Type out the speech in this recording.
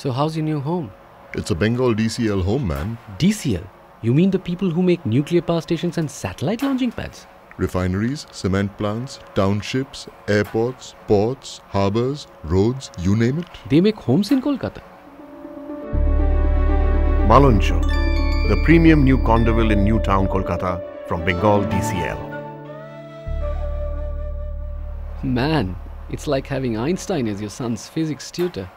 So, how's your new home? It's a Bengal DCL home, man. DCL? You mean the people who make nuclear power stations and satellite launching pads? Refineries, cement plants, townships, airports, ports, harbors, roads, you name it. They make homes in Kolkata. Malancha, the premium new Condoville in New Town, Kolkata from Bengal DCL. Man, it's like having Einstein as your son's physics tutor.